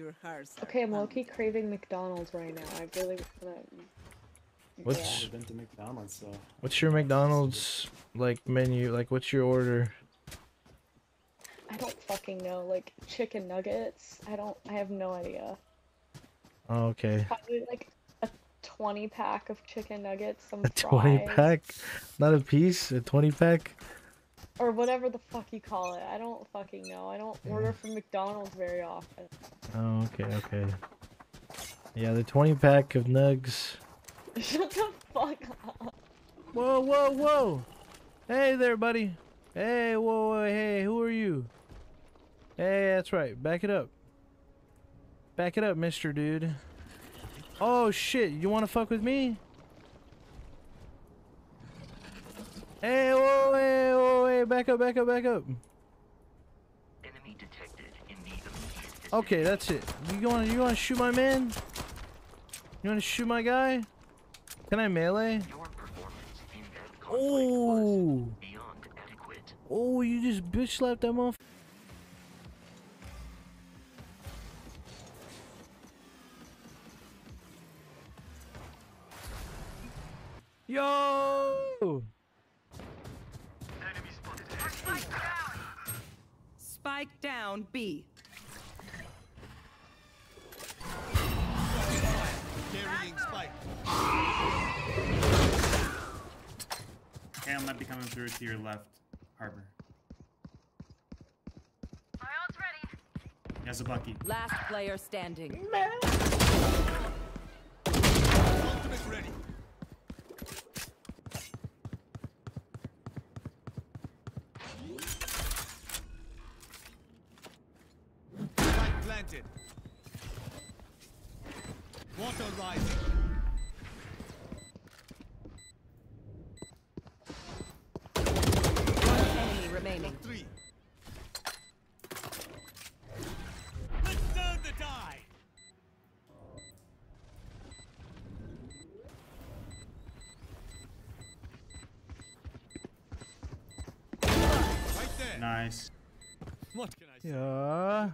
Your hearts. Okay, I'm low-key craving McDonald's right now. I really. wanna- What's- Yeah. Been to McDonald's, so What's your McDonald's like menu? Like, what's your order? I don't fucking know. Like chicken nuggets. I don't. I have no idea. Oh, okay. Probably like a 20 pack of chicken nuggets, some A twenty pack, not a piece. A twenty pack. Or whatever the fuck you call it. I don't fucking know. I don't order from McDonald's very often. Oh, okay, okay. Yeah, the twenty pack of nugs. Shut the fuck up. Whoa, whoa, whoa! Hey there, buddy. Hey, whoa, whoa, hey, who are you? Hey, that's right. Back it up. Back it up, Mister Dude. Oh shit! You want to fuck with me? Hey, whoa, hey! Back up, back up, back up. Enemy detected in the immediate Okay, that's it. You want you want to shoot my man? You want to shoot my guy? Can I melee? Your performance in that Oh, oh! You just bitch slapped that motherfucker. Yo! Spike down B. Carrying spike. Cam might be coming through to your left, Harbor. He has a bucky. Last player standing. Ultimate ready. Planted. Water rising. One enemy remaining. Three. Let's turn the tide. Right there. Nice. What can I say? Yeah.